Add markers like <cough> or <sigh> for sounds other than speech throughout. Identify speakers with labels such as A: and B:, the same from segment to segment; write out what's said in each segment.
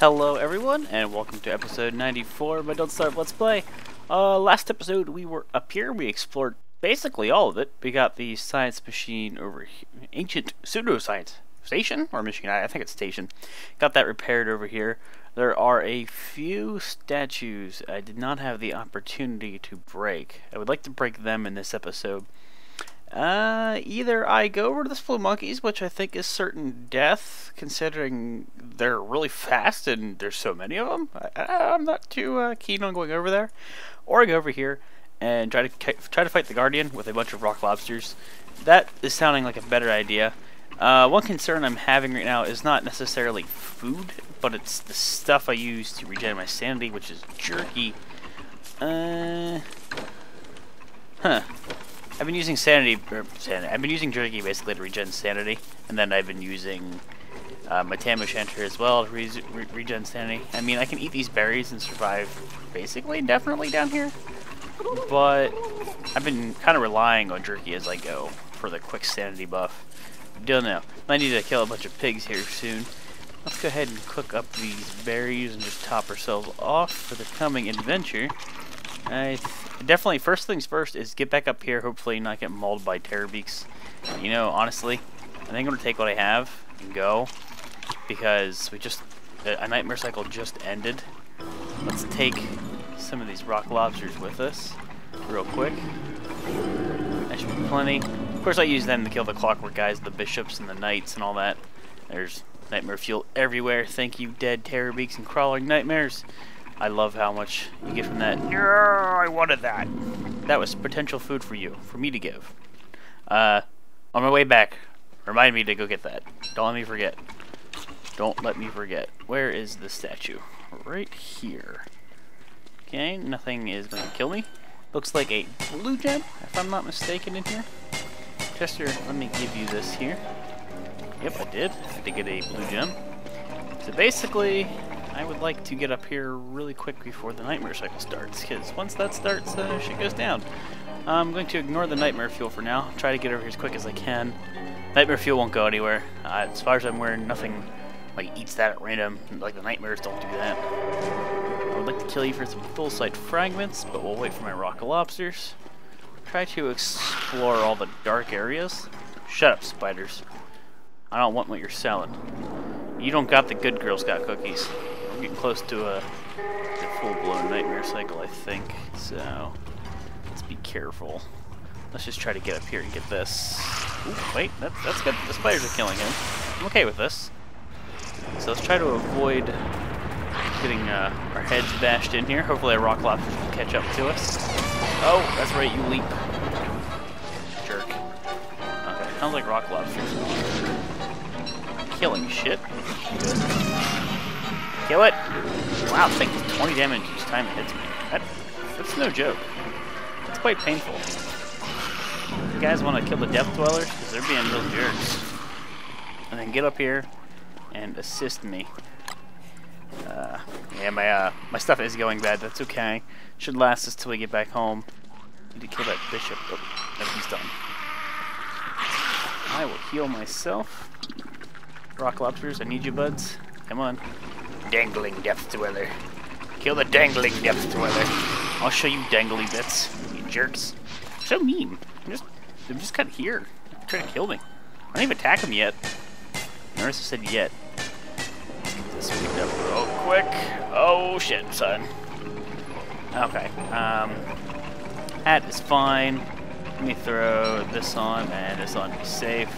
A: Hello everyone, and welcome to episode 94 of my Don't Starve Let's Play. Uh, last episode we were up here, we explored basically all of it. We got the science machine over here, ancient pseudoscience station, or machine, I think it's station. Got that repaired over here. There are a few statues I did not have the opportunity to break. I would like to break them in this episode. Uh, either I go over to the Blue Monkeys, which I think is certain death, considering they're really fast and there's so many of them. I, am not too uh, keen on going over there. Or I go over here and try to try to fight the Guardian with a bunch of rock lobsters. That is sounding like a better idea. Uh, one concern I'm having right now is not necessarily food, but it's the stuff I use to regenerate my sanity, which is jerky. Uh, huh. I've been using sanity, sanity, I've been using jerky basically to regen sanity, and then I've been using uh, my Tam O'Shanter as well to re re regen sanity. I mean, I can eat these berries and survive basically indefinitely down here, but I've been kind of relying on jerky as I go for the quick sanity buff. Don't know. I need to kill a bunch of pigs here soon. Let's go ahead and cook up these berries and just top ourselves off for the coming adventure. I definitely, first things first is get back up here, hopefully not get mauled by Terrorbeaks. You know, honestly, I think I'm going to take what I have and go, because we just, a nightmare cycle just ended. Let's take some of these rock lobsters with us, real quick. That should be plenty. Of course I use them to kill the clockwork guys, the bishops and the knights and all that. There's nightmare fuel everywhere. Thank you, dead Terrorbeaks and crawling nightmares. I love how much you get from that. I wanted that. That was potential food for you, for me to give. Uh, on my way back, remind me to go get that. Don't let me forget. Don't let me forget. Where is the statue? Right here. Okay, nothing is going to kill me. Looks like a blue gem, if I'm not mistaken in here. Chester, let me give you this here. Yep, I did. I did get a blue gem. So basically, I would like to get up here really quick before the nightmare cycle starts, because once that starts, uh, shit goes down. I'm going to ignore the nightmare fuel for now, try to get over here as quick as I can. Nightmare fuel won't go anywhere. Uh, as far as I'm aware, nothing like eats that at random, like the nightmares don't do that. I would like to kill you for some Thulecite fragments, but we'll wait for my rock lobsters. Try to explore all the dark areas. Shut up, spiders. I don't want what you're selling. You don't got the good Girl Scout cookies getting close to a, a full-blown nightmare cycle, I think. So let's be careful. Let's just try to get up here and get this. Ooh, wait, that's that's good. The spiders are killing him. I'm okay with this. So let's try to avoid getting uh, our heads bashed in here. Hopefully our rock lobsters will catch up to us. Oh, that's right, you leap. Jerk. Okay, sounds like rock lobsters. Killing shit. Kill it! Wow, it's like 20 damage each time it hits me. That, that's no joke. It's quite painful. You guys want to kill the Depth Dwellers? Because they're being real jerks. And then get up here and assist me. Uh, yeah, my uh, my stuff is going bad. That's okay. Should last us till we get back home. Need to kill that bishop. Oh, no, he's done. I will heal myself. Rock lobsters, I need you, buds. Come on. Dangling Depth Dweller. Kill the dangling Depth Dweller. I'll show you dangly bits, you jerks. So mean. I'm just, I'm just kind of here. trying to kill me. I didn't even attack him yet. I said yet. Let's get this up real quick. Oh shit, son. Okay. Um, hat is fine. Let me throw this on and this on to be safe.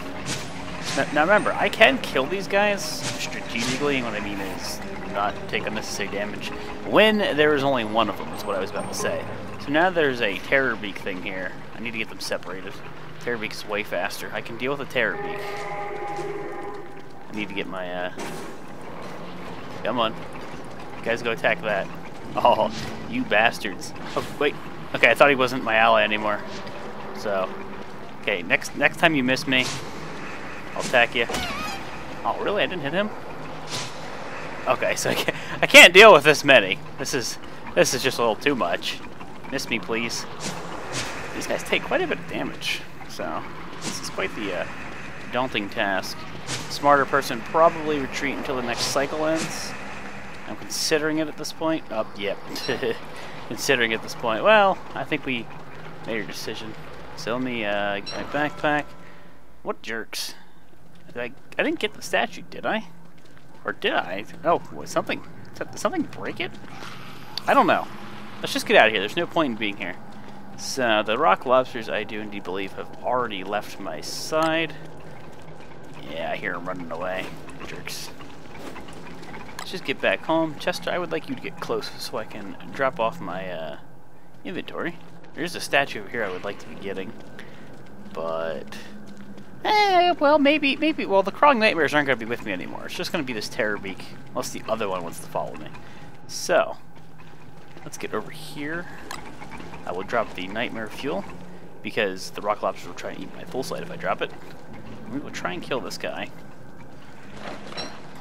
A: Now, now remember, I can kill these guys strategically, and what I mean is not take unnecessary damage when there is only one of them, is what I was about to say. So now there's a Terrorbeak thing here. I need to get them separated. Terrorbeak is way faster. I can deal with a Terrorbeak. I need to get my, uh... Come on. You guys go attack that. <laughs> Oh, you bastards. Oh, wait. Okay, I thought he wasn't my ally anymore. So, okay, next next time you miss me, I'll attack you. Oh, really? I didn't hit him? Okay, so I can't, I can't deal with this many. This is this is just a little too much. Miss me, please. These guys take quite a bit of damage, so this is quite the uh, daunting task. Smarter person probably retreat until the next cycle ends. I'm considering it at this point. Oh, yep. <laughs> considering at this point. Well, I think we made our decision. So let me uh, get my backpack. What jerks? I, I didn't get the statue, did I? Or did I? Oh, something. Did something break it? I don't know. Let's just get out of here. There's no point in being here. So, the rock lobsters, I do indeed believe, have already left my side. Yeah, I hear them running away. Jerks. Let's just get back home. Chester, I would like you to get close so I can drop off my uh, inventory. There's a statue over here I would like to be getting. But... Eh, well, maybe, maybe, well, the crawling nightmares aren't going to be with me anymore. It's just going to be this terror beak, unless the other one wants to follow me. So, let's get over here. I will drop the nightmare fuel, because the rock lobsters will try and eat my Thulecite if I drop it. We will try and kill this guy.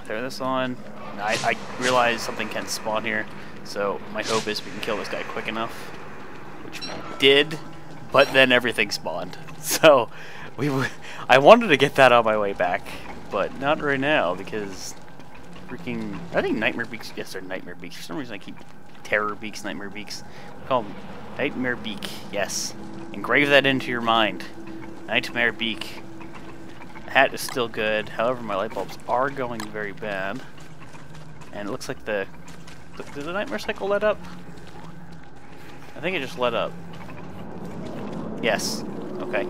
A: Throw this on. I, I realize something can spawn here, so my hope is we can kill this guy quick enough. Which we did, but then everything spawned. <laughs> So, we. I wanted to get that on my way back, but not right now because freaking. I think nightmare beaks. Yes, they're nightmare beaks. For some reason, I keep terror beaks, nightmare beaks. I call them nightmare beak. Yes, engrave that into your mind. Nightmare beak. Hat is still good. However, my light bulbs are going very bad, and it looks like the. Did the nightmare cycle let up? I think it just let up. Yes. Okay.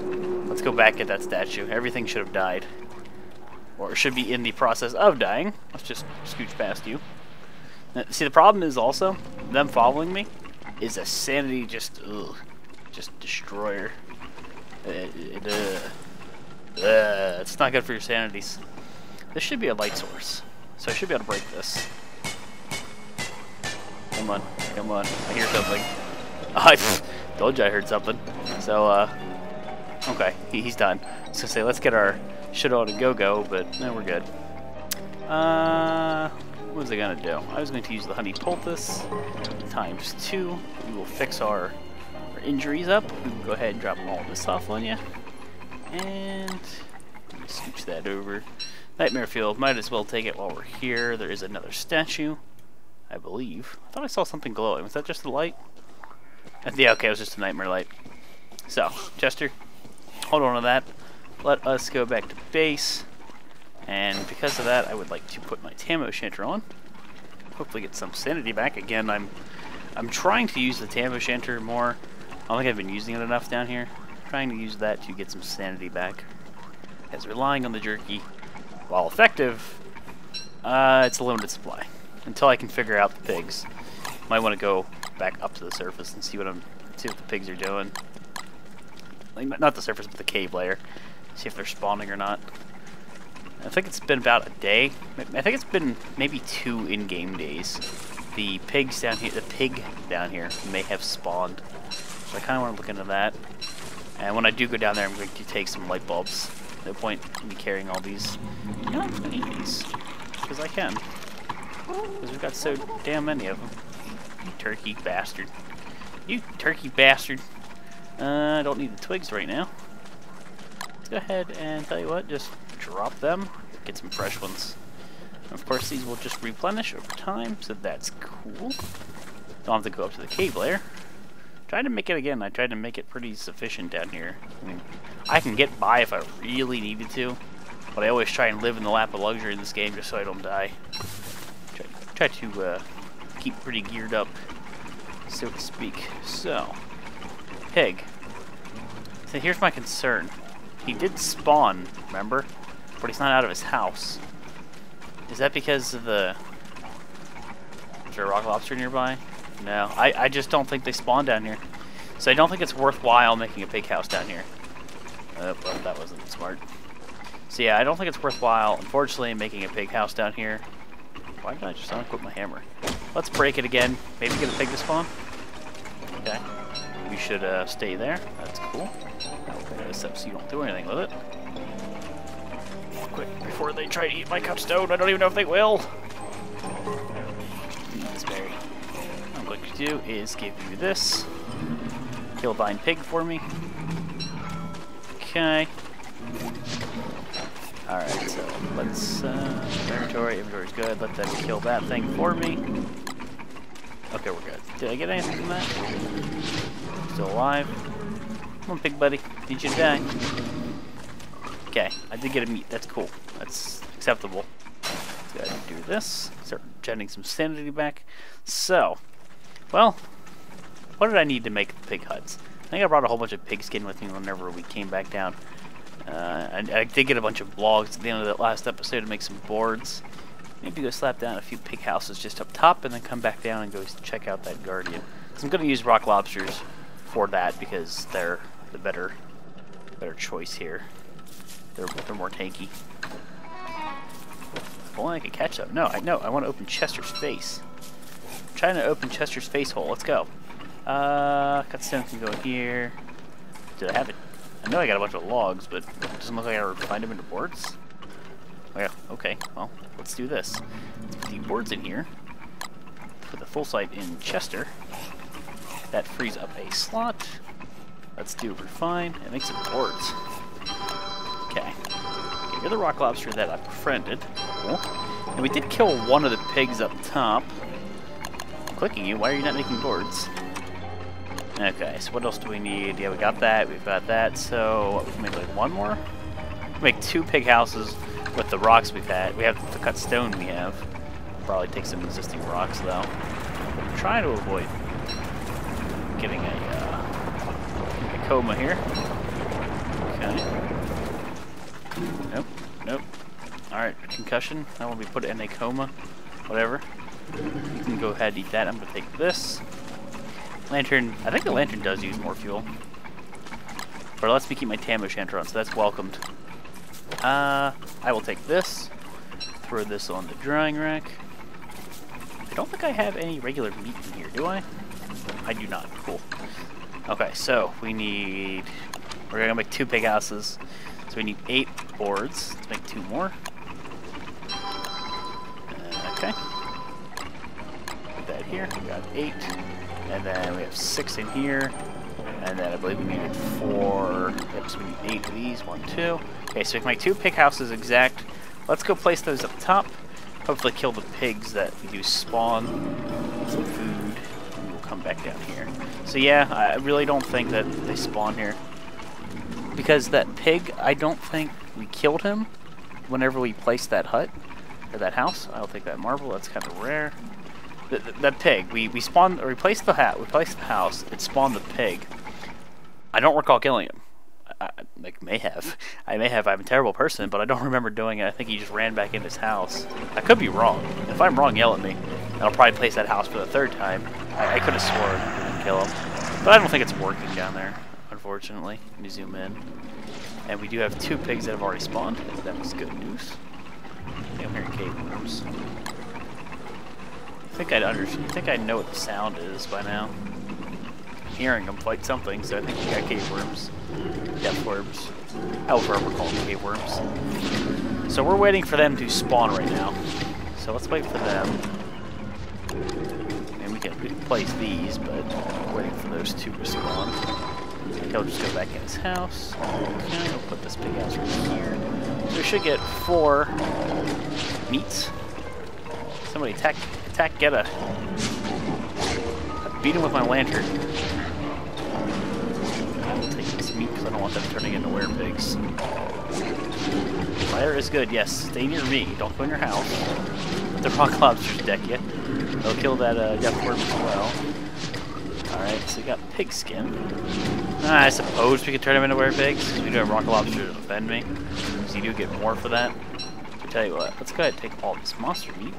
A: Let's go back at that statue. Everything should have died. Or should be in the process of dying. Let's just scooch past you. See, the problem is also, them following me is a sanity just, ugh, just destroyer. Uh, uh, uh, it's not good for your sanities. This should be a light source. So I should be able to break this. Come on, come on. I hear something. <laughs> I told you I heard something. So, uh, Okay, he's done. So say, let's get our shit on a go-go, but no, we're good. Uh, what was I gonna do? I was going to use the honey poultice times two. We will fix our, our injuries up. We will go ahead and drop all this off on you. And let me scooch that over. Nightmare Fuel, might as well take it while we're here. There is another statue, I believe. I thought I saw something glowing. Was that just the light? Yeah, okay, it was just a nightmare light. So, Chester, hold on to that. Let us go back to base. And because of that, I would like to put my Tam O'Shanter on. Hopefully get some sanity back. Again, I'm I'm trying to use the Tam O'Shanter more. I don't think I've been using it enough down here. I'm trying to use that to get some sanity back. As relying on the jerky, while effective, uh, it's a limited supply. Until I can figure out the pigs. Might want to go back up to the surface and see what I'm see what the pigs are doing not the surface, but the cave layer. See if they're spawning or not. I think it's been about a day. I think it's been maybe two in-game days. The pigs down here, the pig down here may have spawned. So I kind of want to look into that. And when I do go down there, I'm going to take some light bulbs. No point in me carrying all these. You know, I'm eat these. Because I can. Because we've got so damn many of them. You turkey bastard. You turkey bastard. Uh, I don't need the twigs right now. Let's go ahead and tell you what, just drop them, get some fresh ones. Of course, these will just replenish over time, so that's cool. Don't have to go up to the cave layer. Tried to make it again. I tried to make it pretty sufficient down here. I mean, I can get by if I really needed to, but I always try and live in the lap of luxury in this game just so I don't die. Try, try to uh, keep pretty geared up, so to speak. So, pig. So here's my concern. He did spawn, remember? But he's not out of his house. Is that because of the... Is there a rock lobster nearby? No, I, I just don't think they spawn down here. So I don't think it's worthwhile making a pig house down here. Oh, well, that wasn't smart. So yeah, I don't think it's worthwhile, unfortunately, making a pig house down here. Why did I just unequip my hammer? Let's break it again. Maybe get a pig to spawn? Okay. You should uh, stay there. That's cool. Except so you don't do anything with it. Quick, before they try to eat my cut stone, I don't even know if they will. This berry. What I'm going to do is give you this. Kill vine pig for me. Okay. Alright, so let's, uh, inventory, inventory's good. Let them kill that thing for me. Okay, we're good. Did I get anything from that? Still alive. Come on, big buddy. Need you to die. Okay, I did get a meat. That's cool. That's acceptable. Let's go do this. Start getting some sanity back. So, well, what did I need to make the pig huts? I think I brought a whole bunch of pig skin with me whenever we came back down. Uh, I, I, did get a bunch of logs at the end of that last episode to make some boards. Maybe go slap down a few pig houses just up top and then come back down and go check out that guardian. So I'm going to use rock lobsters for that because they're the better better choice here. They're, they're more tanky. If only I could catch them. No, I know. I want to open Chester's face. I'm trying to open Chester's face hole. Let's go. Uh, got some can go here. Did I have it? I know I got a bunch of logs, but it doesn't look like I ever find them into boards. Okay. Well, let's do this. Let's put the boards in here. Put the Thulecite in Chester. That frees up a slot. Let's do refine and make some boards. Okay. okay. You're the rock lobster that I befriended. Cool. And we did kill one of the pigs up top. I'm clicking you. Why are you not making boards? Okay, so what else do we need? Yeah, we got that. We've got that. So we can make like one more. Make two pig houses with the rocks we've had. We have the cut stone we have. Probably take some existing rocks though. I'm trying to avoid getting a, uh, a coma here. Okay. Nope. Nope. Alright, concussion. I will be put in a coma. Whatever. You can go ahead and eat that. I'm gonna take this. Lantern, I think the lantern does use more fuel. But it lets me keep my tam o'shanter on, so that's welcomed. Uh, I will take this, throw this on the drying rack. I don't think I have any regular meat in here, do I? I do not. Cool. Okay, so we need... We're gonna make two pig houses. So we need eight boards. Let's make two more. Uh, okay. Put that here. We got eight. And then we have six in here. And then I believe we needed four. Yep, so we need eight of these. One, two. Okay, so we can make two pig houses exact. Let's go place those up top. Hopefully kill the pigs that we do spawn. Some food. And we'll come back down here. So yeah, I really don't think that they spawn here. Because that pig, I don't think we killed him whenever we placed that hut. Or that house. I'll take that marble. That's kind of rare that pig. We we spawned or replaced the hat. We placed the house. It spawned the pig. I don't recall killing him. I, like may have. I may have. I'm a terrible person, but I don't <laughs> remember doing it. I think he just ran back in his house. I could be wrong. If I'm wrong, yell at me. And I'll probably place that house for the third time. I, I could have sworn I didn't kill him, but I don't think it's working down there. Unfortunately, let me zoom in. And we do have two pigs that have already spawned. That was good news. I am hearing cave worms. I think I'd under I think I know what the sound is by now. Hearing them fight something, so I think we got cave worms. Death worms. However we're calling cave worms. So we're waiting for them to spawn right now. So let's wait for them. And we can, place these, but we're waiting for those two to spawn. He'll just go back in his house. Okay, we'll put this big house right here. So we should get four meats. Somebody attack attack get a... Beat him with my lantern. I will take this meat because I don't want them turning into werepigs. Fire is good, yes. Stay near me. Don't go in your house. The rock lobsters deck you. They'll kill that uh, death worm as well. Alright, so we got pig skin. I suppose we could turn them into werepigs. We do have rock lobster to defend me. So you do get more for that. I tell you what, let's go ahead and take all this monster meat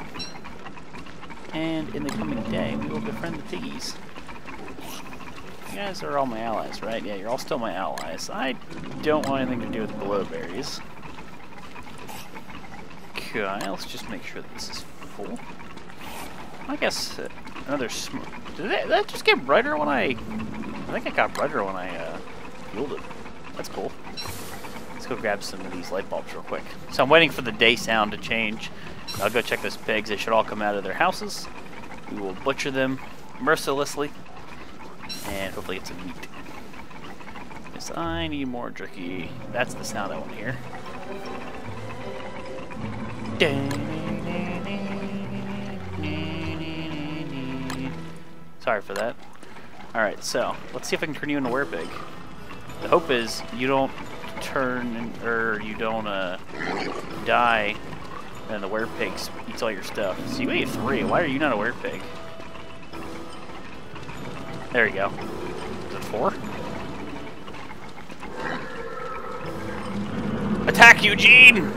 A: and in the coming day, we will befriend the piggies. You guys are all my allies, right? Yeah, you're all still my allies. I don't want anything to do with glowberries. Okay, let's just make sure this is full. I guess uh, another sm did, that, that just get brighter when I... I think it got brighter when I uh, fueled it. That's cool. Let's go grab some of these light bulbs real quick. So I'm waiting for the day sound to change. I'll go check those pigs. They should all come out of their houses. We will butcher them mercilessly. And hopefully get some meat. Because I need more jerky. That's the sound I want to hear. Sorry for that. Alright, so, let's see if I can turn you into a werepig. The hope is you don't turn, or you don't uh, die, and the werepig eats all your stuff. So you ate three, why are you not a werepig? There you go. Is it four? Attack, Eugene!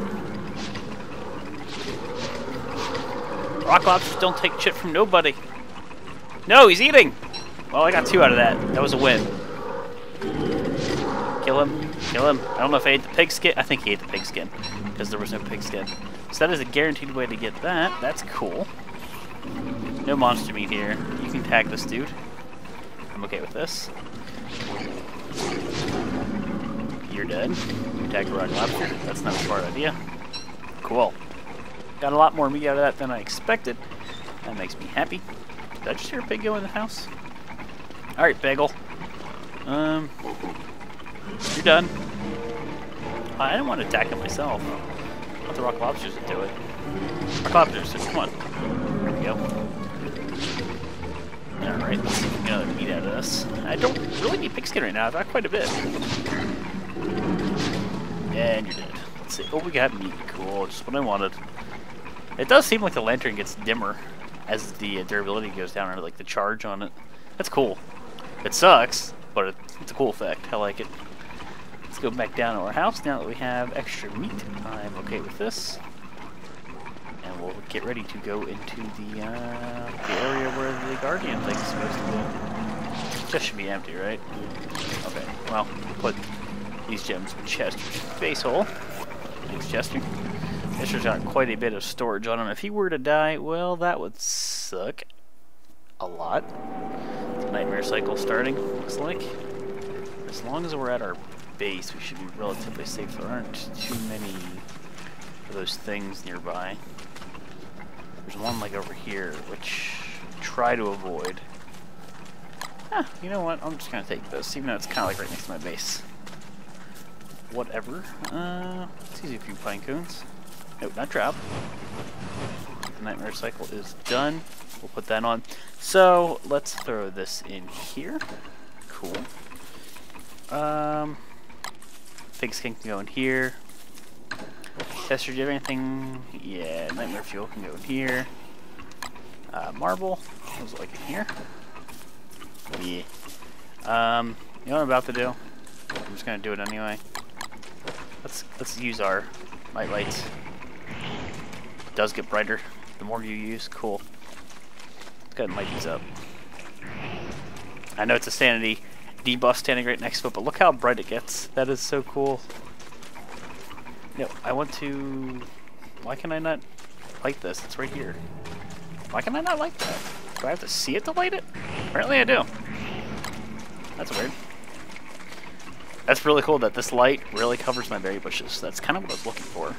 A: Rock lobsters don't take shit from nobody. No, he's eating! Well, I got two out of that. That was a win. Kill him. Kill him. I don't know if I ate the pig skin. I think he ate the pig skin. Because there was no pig skin. So that is a guaranteed way to get that. That's cool. No monster meat here. You can tag this dude. I'm okay with this. You're dead. You tag the rock lobster. That's not a smart idea. Cool. Got a lot more meat out of that than I expected. That makes me happy. Did I just hear a pig go in the house? Alright, Bagel. Um, you're done. I didn't want to attack it myself. I want the rock lobsters to do it. Rock lobsters, come on. There we go. Alright, let's see if we can get another meat out of this. I don't really need pigskin right now. I've got quite a bit. And you're dead. Let's see. Oh, we got meat. Cool. Just what I wanted. It does seem like the lantern gets dimmer as the uh, durability goes down, or like the charge on it. That's cool. It sucks, but it's a cool effect. I like it. Let's go back down to our house now that we have extra meat. I'm okay with this. And we'll get ready to go into the, uh, the area where the Guardian thing's supposed to be. Just should be empty, right? Okay, well, put these gems in Chester's face hole. Thanks, Chester. Chester's got quite a bit of storage on him. If he were to die, well, that would suck a lot. Nightmare cycle starting, looks like. As long as we're at our base, we should be relatively safe. There aren't too many of those things nearby. There's one like over here, which try to avoid. Ah, you know what? I'm just gonna take this, even though it's kind of like right next to my base. Whatever. Uh, let's use a few pine cones. Nope, not drop. The nightmare cycle is done. We'll put that on. So let's throw this in here. Cool. Um, skin can go in here. Chester, do you have anything? Yeah, Nightmare Fuel can go in here. Uh, marble, was like in here. Yeah. Um, you know what I'm about to do? I'm just gonna do it anyway. Let's let's use our light lights. It does get brighter the more you use. Cool. Let's go ahead and light these up. I know it's a sanity debuff standing right next to it, but look how bright it gets. That is so cool. No, I want to... Why can I not light this? It's right here. Why can I not light that? Do I have to see it to light it? Apparently I do. That's weird. That's really cool that this light really covers my berry bushes. That's kind of what I was looking for.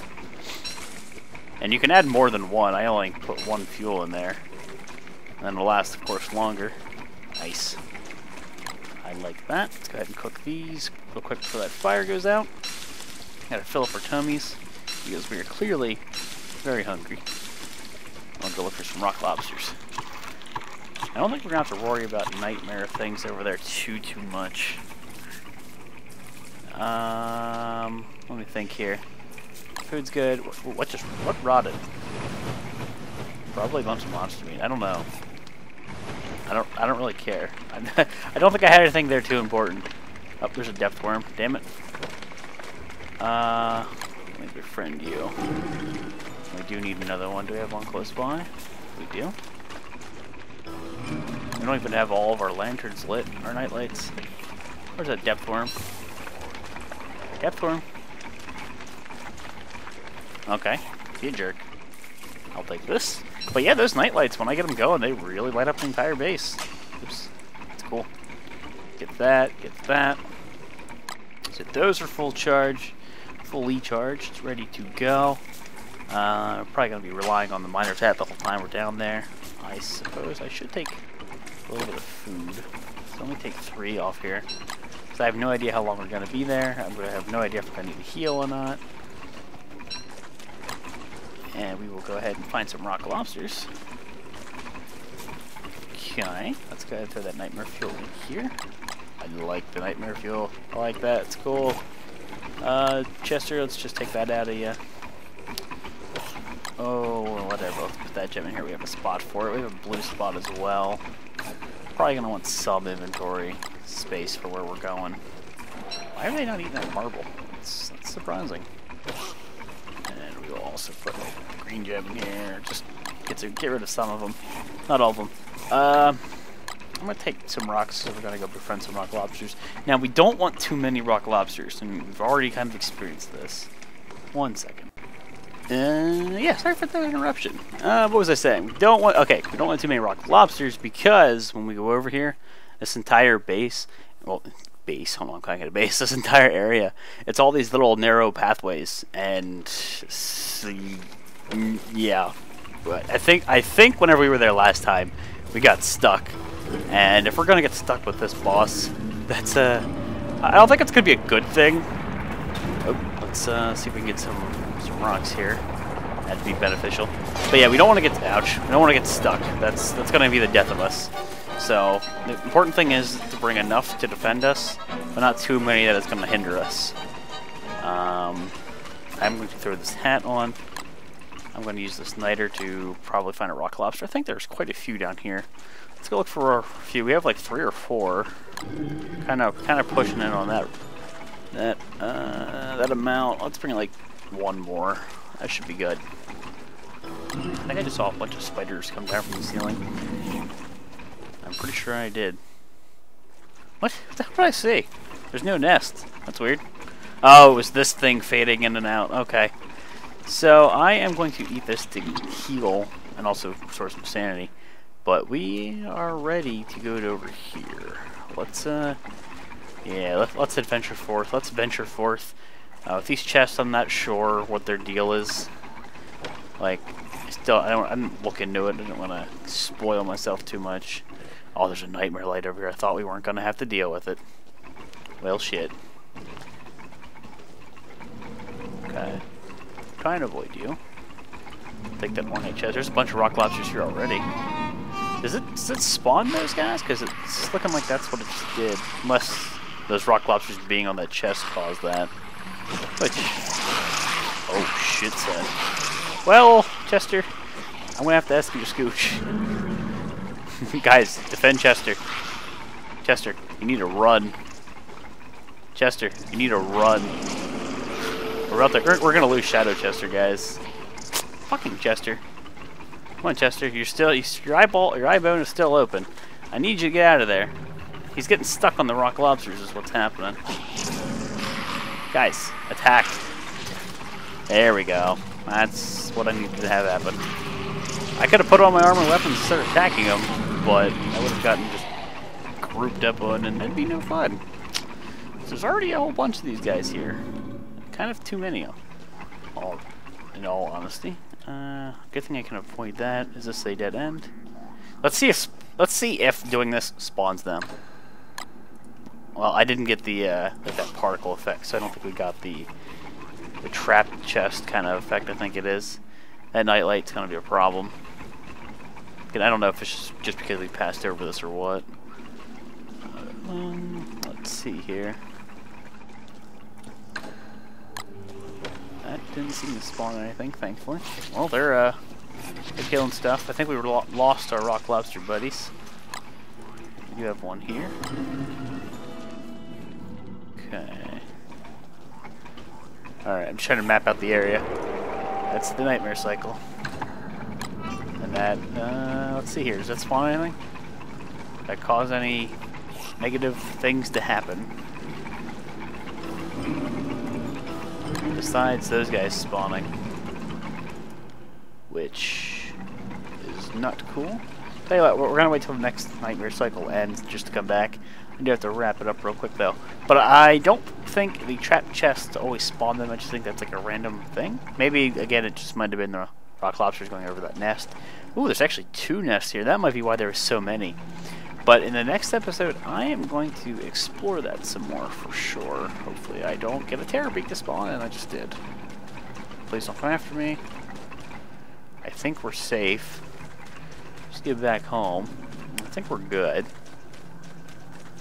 A: And you can add more than one. I only put one fuel in there. And it'll last, of course, longer. Nice. I like that. Let's go ahead and cook these real quick before that fire goes out. Gotta fill up our tummies because we are clearly very hungry. I'll go look for some rock lobsters. I don't think we're gonna have to worry about nightmare things over there too too much. Um, let me think here. Food's good. What, what just what rotted? Probably a bunch of monster meat. I don't know. I don't I don't really care. <laughs> I, don't think I had anything there too important. Oh, there's a depth worm. Damn it. Uh, let me befriend you. We do need another one. Do we have one close by? We do. We don't even have all of our lanterns lit, our night lights. Where's that depth worm? Depth worm. Okay, you jerk. I'll take this. But yeah, those night lights, when I get them going, they really light up the entire base. Oops, it's cool. Get that, get that. So those are full charge, fully charged, it's ready to go. Uh, probably going to be relying on the miner's hat the whole time we're down there. I suppose I should take a little bit of food. So let me take three off here. Because I have no idea how long we're going to be there. I'm going to have no idea if to need to heal or not. And we will go ahead and find some rock lobsters. Okay, let's go ahead and throw that nightmare fuel in here. I like the nightmare fuel. I like that. It's cool. Uh, Chester, let's just take that out of you. Oh, whatever. Let's put that gem in here. We have a spot for it. We have a blue spot as well. Probably going to want some inventory space for where we're going. Why are they not eating that marble? That's, that's surprising. And we will also put green gem in here. Just get to get rid of some of them. Not all of them. Uh, I'm going to take some rocks, so we're going to go befriend some rock lobsters. Now, we don't want too many rock lobsters, and we've already kind of experienced this. One second. Uh, yeah, sorry for the interruption. Uh, what was I saying? We don't want, okay, we don't want too many rock lobsters because when we go over here, this entire base, well, base, hold on, I'm calling it a base, <laughs> this entire area, it's all these little narrow pathways, and, mm, yeah, I think, I think whenever we were there last time, we got stuck, and if we're gonna get stuck with this boss, that's, a... I don't think it's gonna be a good thing. Oh, let's, uh, see if we can get some some rocks here. That'd be beneficial. But yeah, we don't want to get ouch. We don't want to get stuck. That's that's going to be the death of us. So the important thing is to bring enough to defend us, but not too many that it's going to hinder us. Um, I'm going to throw this hat on. I'm going to use this niter to probably find a rock lobster. I think there's quite a few down here. Let's go look for a few. We have like three or four. Kind of, kind of pushing in on that, that, uh, that amount. Let's bring like one more. That should be good. I think I just saw a bunch of spiders come down from the ceiling. I'm pretty sure I did. What? What the hell did I see? There's no nest. That's weird. Oh, it was this thing fading in and out. Okay. So I am going to eat this to heal and also restore some sanity. But we are ready to go to over here. Let's, uh, yeah, let, let's adventure forth. Let's venture forth. Uh, with these chests, I'm not sure what their deal is. Like, still, I don't. I didn't look into it. I didn't want to spoil myself too much. Oh, there's a nightmare light over here. I thought we weren't gonna have to deal with it. Well, shit. Okay. Trying to avoid you. Take that one chest. There's a bunch of rock lobsters here already. Does it, does it spawn those guys? Because it's looking like that's what it just did. Unless those rock lobsters being on that chest caused that. Which... Oh, shit, son. Well, Chester, I'm gonna have to ask you to scooch. <laughs> Guys, defend Chester. Chester, you need to run. Chester, you need to run. We're out there. We're, we're gonna lose Shadow Chester, guys. Fucking Chester. Come on, Chester. You're still your eyeball, your eye bone is still open. I need you to get out of there. He's getting stuck on the rock lobsters. Is what's happening. Guys, attack. There we go. That's what I needed to have happen. I could have put on my armor weapons and started attacking them, but I would have gotten just grouped up on and it'd be no fun. There's already a whole bunch of these guys here. Kind of too many, all, in all honesty. Uh, good thing I can avoid that. Is this a dead end? Let's see if let's see if doing this spawns them. Well, I didn't get the uh, like that particle effect, so I don't think we got the the trapped chest kind of effect. I think it is. That nightlight's gonna be a problem. I don't know if it's just because we passed over this or what. Um, let's see here. That didn't seem to spawn anything, thankfully. Well, they're uh, they're killing stuff. I think we lo lost our rock lobster buddies. You have one here. Okay. Alright, I'm trying to map out the area. That's the nightmare cycle. And that, uh, let's see here, does that spawn anything? that cause any negative things to happen? Besides those guys spawning. Which is not cool. Tell you what, we're gonna wait till the next nightmare cycle ends just to come back. I do have to wrap it up real quick though. But I don't think the trap chests always spawn them. I just think that's like a random thing. Maybe, again, it just might have been the rock lobsters going over that nest. Ooh, there's actually two nests here. That might be why there are so many. But in the next episode, I am going to explore that some more for sure. Hopefully I don't get a terror beak to spawn, and I just did. Please don't come after me. I think we're safe. Just get back home. I think we're good.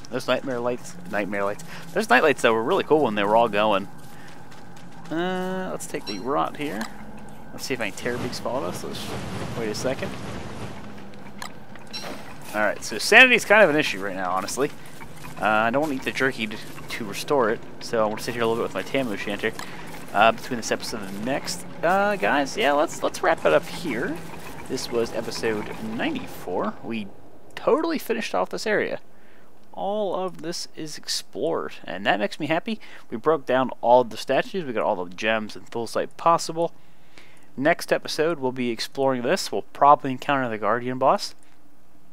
A: Those nightmare lights, nightmare lights. Those night lights though were really cool when they were all going. Uh, let's take the rot here. Let's see if any Terrorbeaks follow us. Let's wait a second. Alright, so sanity is kind of an issue right now, honestly. Uh, I don't want to eat the jerky to, to restore it, so I'm going to sit here a little bit with my Tam O'Shanter. Uh, between this episode and the next, uh, guys, yeah, let's let's wrap it up here. This was episode 94. We totally finished off this area all of this is explored, and that makes me happy. We broke down all the statues, we got all the gems and Thulecite possible. Next episode, we'll be exploring this. We'll probably encounter the Guardian boss.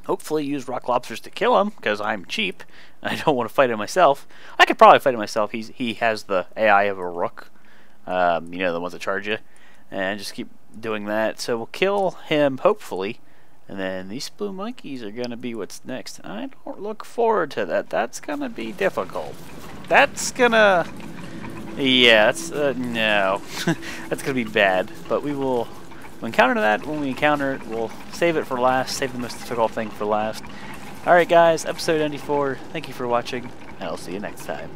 A: Hopefully use rock lobsters to kill him, because I'm cheap. <laughs> I don't want to fight him myself. I could probably fight him myself. He's, he has the AI of a rook. Um, you know, the ones that charge you. And just keep doing that. So we'll kill him, hopefully. And then these blue monkeys are going to be what's next. I don't look forward to that. That's going to be difficult. That's going to... Yeah, that's... Uh, no. <laughs> that's going to be bad. But we will encounter that when we encounter it. We'll save it for last. Save the most difficult thing for last. Alright guys, episode 94. Thank you for watching, and I'll see you next time.